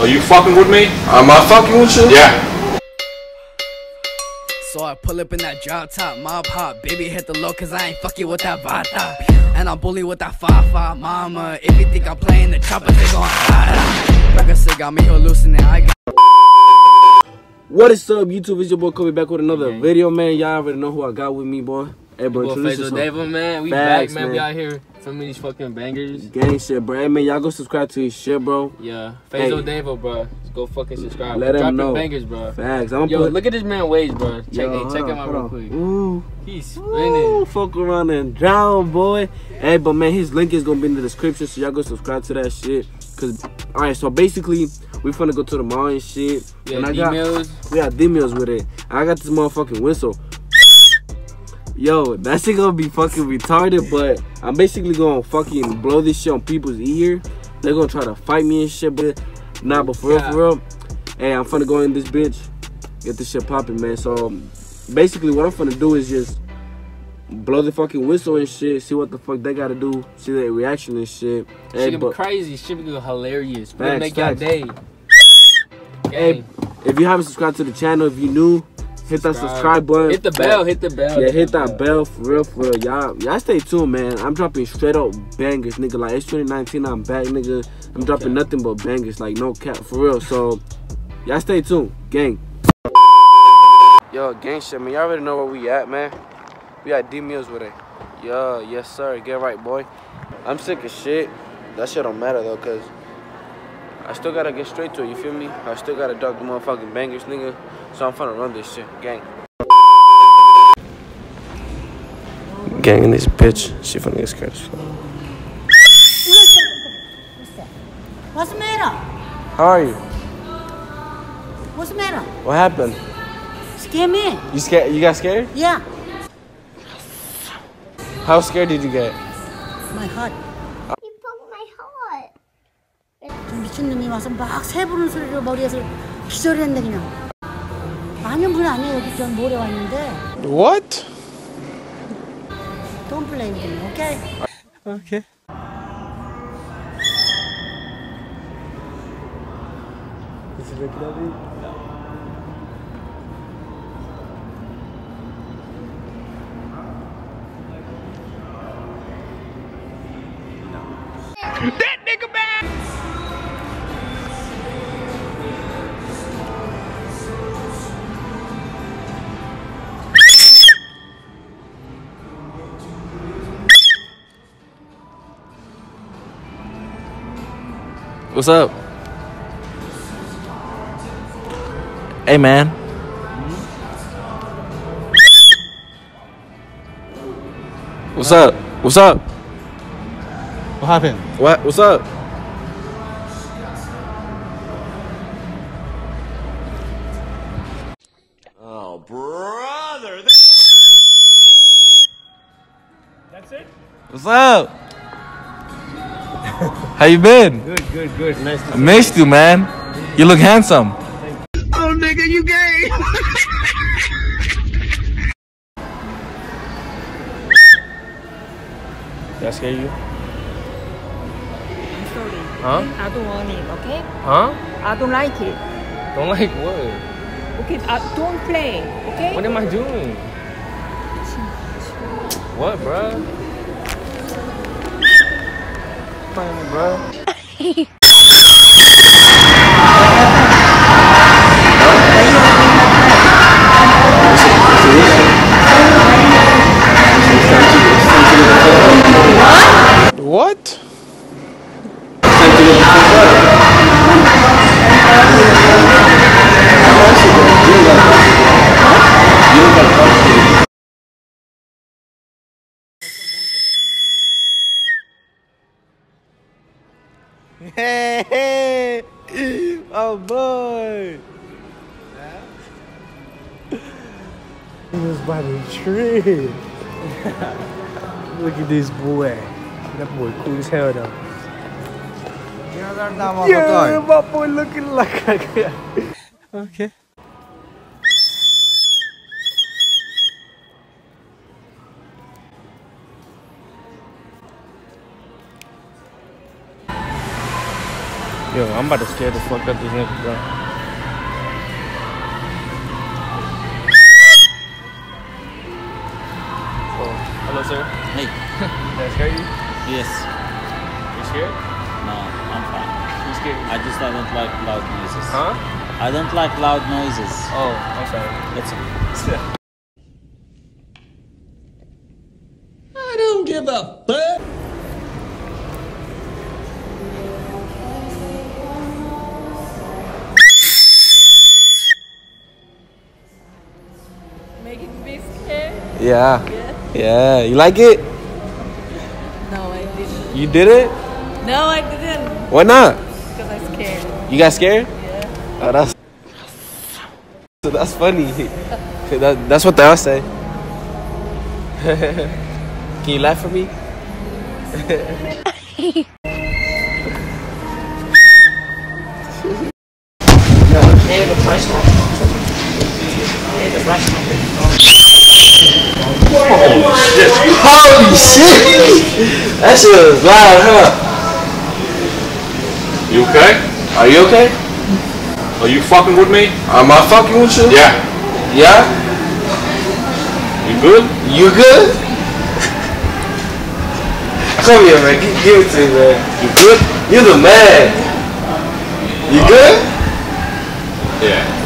Are you fucking with me? Am I fucking with you? Yeah. So I pull up in that drop top, mob hop. Baby, hit the low, cause I ain't fucking with that vata. And I'm bully with that fa fa mama. If you think I'm playing the chopper, they gon' ah. Like I said, got me hallucinating. I got What is up, YouTube? It's your boy Kobe back with another video, man. Y'all already know who I got with me, boy. Hey, bro, introduce Faisal. Man. We Facts, back, man. We man. out here filming these fucking bangers. Gang shit, bro. Hey, man, y'all go subscribe to his shit, bro. Yeah. Hey. Faisal Dava, bro. Just go fucking subscribe. Let him Dropping know. bangers, bro. Facts. I'm Yo, put. look at this man waves, bro. Check, Yo, hey, check on, him out real on. quick. Ooh. He's Ooh, fuck around and drown, boy. Hey, but man, his link is gonna be in the description, so y'all go subscribe to that shit. Cause, all right, so basically, we finna go to the mall and shit. Yeah, and I got, D-Mills. we got D-Mills with it. I got this motherfucking whistle. Yo, that shit gonna be fucking retarded, but I'm basically gonna fucking blow this shit on people's ear. They're gonna try to fight me and shit, but nah, but for real, for real, hey, I'm finna go in this bitch, get this shit popping, man. So basically, what I'm finna do is just blow the fucking whistle and shit, see what the fuck they gotta do, see their reaction and shit. Hey, Shit could be crazy. Shit could be hilarious. We'll Facts, make y'all facts. day. hey, if you haven't subscribed to the channel, if you new, hit that subscribe button. Hit the bell. Hit the bell. Yeah, hit that bell for real, for real. Y'all, y'all stay tuned, man. I'm dropping straight up bangers, nigga. Like it's 2019, I'm back, nigga. I'm dropping nothing but bangers, like no cap, for real. So, y'all stay tuned, gang. Yo, gang shit, man. Y'all already know where we at, man. We at D Mills with it. Yo, yes sir. Get right, boy. I'm sick of shit. That shit don't matter though, cause I still gotta get straight to it. You feel me? I still gotta drop the motherfucking bangers, nigga. So I'm finna run this shit, gang. Gang in this bitch. She finna get scared as fuck. What's the matter? How are you? What's the matter? What happened? Scare me? You scared? You got scared? Yeah, How scared did you get? my heart. You broke my heart. 좀 미친놈이 와서 막 새부는 소리로 머리에서 기절했는데 그냥. 만년분 아니에요. 여기 전 모레 왔는데. What? Don't with me, okay? Okay. Is he looking at me? What's up? Hey man. What's up? What's up? What happened? What? What's up? Oh, brother. That's it? What's up? How you been? Good, good, good. Nice to I missed you, man. You look handsome. Oh, that scare you? I'm sorry. Huh? I don't want it, okay? Huh? I don't like it. Don't like what? Okay, I don't play, okay? What am I doing? What, bro? Fine, bro. Hey, oh boy. He was by the tree. Look at this boy. That boy cool as hell though. Yeah, my boy looking like a Okay. Yo, I'm about to scare the fuck up this nigga, bro. Oh, hello, sir. Hey. Did I scare you? Yes. You scared? No, I'm fine. You scared? I just I don't like loud noises. Huh? I don't like loud noises. Oh, I'm sorry. That's all. I don't give a fuck. Yeah. Yeah. Yeah. You like it? No, I didn't. You did it? No, I didn't. Why not? Because I'm scared. You got scared? Yeah. Oh, that's so that's funny. that, that's what they all say. Can you laugh for me? Holy shit! That shit was loud, huh? You okay? Are you okay? Are you fucking with me? Am I fucking with you? Yeah. Yeah? You good? You good? Come here, man. Give, give it to me, man. You good? You the man. You uh, good? Yeah.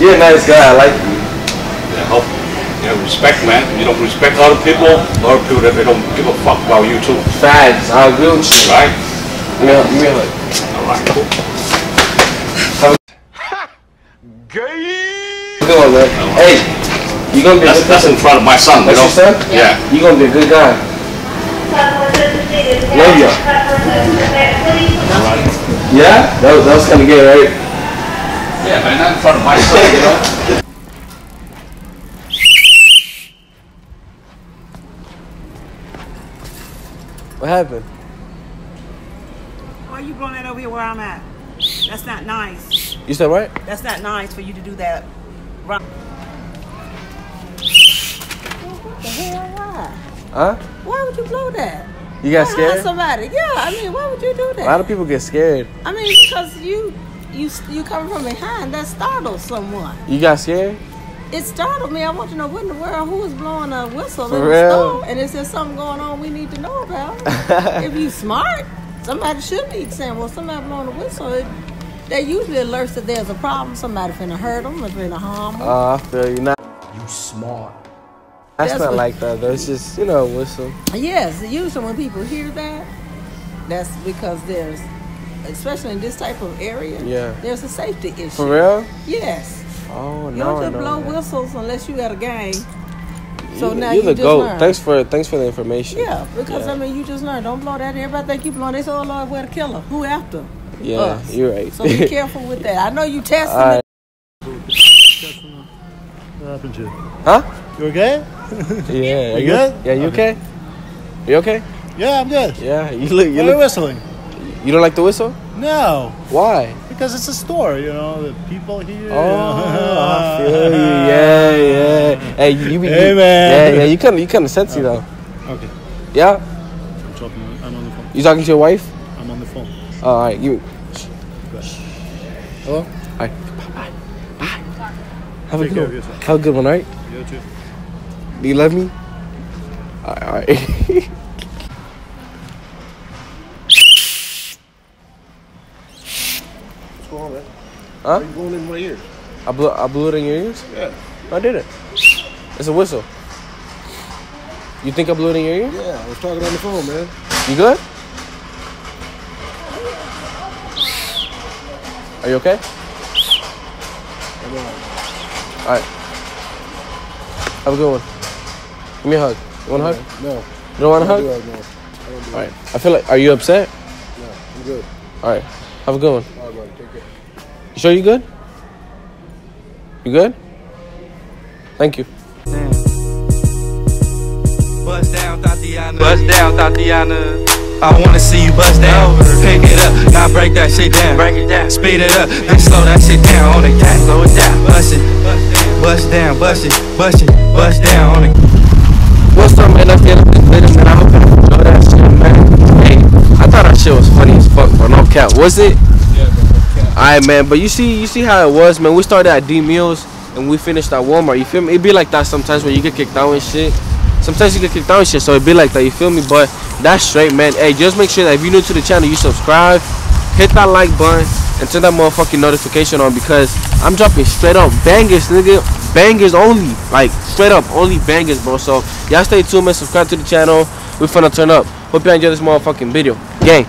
You're a nice guy. I like you. Yeah, help. Yeah, respect, man. You don't respect other people. A lot of people that they don't give a fuck about you too. Facts. I agree with you. Right? Yeah, give me a hug. All right, cool. Good one, man. Hey, you gonna be a good that's in front of my son, you That's know? your son? Yeah. You gonna be a good guy. Love ya. Yeah? That was, that was kind of good, right? Yeah, man, not in front of my son, you know? What happened? Why are you blowing that over here where I'm at? That's not nice. You said what? That's not nice for you to do that. Right. What the hell? Why? Huh? Why would you blow that? You got Why hurt scared? Somebody? Yeah. I mean, why would you do that? A lot of people get scared. I mean, because you, you, you coming from behind, that startled someone. You got scared? It startled me. I want to know what in the world who was blowing a whistle For in the real? store, and is there something going on we need to know about? if you smart, somebody should be saying, "Well, somebody blowing a whistle." It, that usually alerts that there's a problem. Somebody finna hurt them, or finna harm them. Oh, I feel you. Not. You smart. That's, That's not what- like that though. It's just you know a whistle. Yes, usually when people hear that, that's because there's, especially in this type of area, Yeah. there's a safety issue. For real? Yes. Oh You no, don't just know blow that. whistles unless you at a game. So you, now you you the just goat. learned. Thanks for thanks for the information. Yeah, because Yeah. I mean, you just learn. Don't blow that. Everybody think you blowing. They say, "Oh Lord, where the killer? Who after?" Yeah, Us. you're right. So be careful with that. I know you testing All right. it. What happened to you? Huh? You okay? Yeah. You you good? Yeah. You okay? You okay? Yeah, I'm good. Yeah. You look. You Why are you whistling? You don't like the whistle? No, Why? because it's a store. You know, the people here. Oh, I feel you. Yeah, yeah. Hey, you be. Hey, you- man. Yeah, yeah. You kind of, you kind of sexy oh. though. Okay, Yeah. I'm talking. I'm on the phone. You talking to your wife? I'm on the phone. Oh, all right. You. Hello. Hi. Bye. Bye. Have a good one. yourself. Have a good one, all right? You too. Do you love me? All right. All right. What's going on, man? Huh? you going in my ear? I blew, I blew it in your ears? Yeah. I didn't. It's a whistle. You think I blew it in your ear? Yeah, I was talking on the phone, man. You good? Are you okay? I'm all right. All right. Have a good one. Give me a hug. You want a hug? No. You don't want a hug? that, no. I don't do All right. I feel like. Are you upset? No, I'm good. All right. Have a good one. All right, buddy. Take care. You sure you good? You good? Thank you. Bust down, Tatiana. Bust down, Tatiana. I wanna see you bust down. Pick it up, now break that shit down. Break it down. Speed it up, then slow that shit down on the gas. Slow it down. Bust it. Bust down, bust it, bust it, bust down on it. What's up, man? That's the end of this video, man. I hope you enjoyed shit was funny as fuck, bro. No cap. Was it? Alright, man. But you see, you see how it was, man. We started at D Meals and we finished at Walmart. You feel me? It be like that sometimes when you get kicked out and shit. Sometimes you get kicked out and shit, so it be like that. You feel me? But that's straight, man. Hey, just make sure that if you're new to the channel, you subscribe, hit that like button, and turn that motherfucking notification on because I'm dropping straight up bangers, nigga. Bangers only, like straight up only bangers, bro. So y'all stay tuned, man. Subscribe to the channel. We finna turn up. Hope y'all enjoy this motherfucking video. Gang.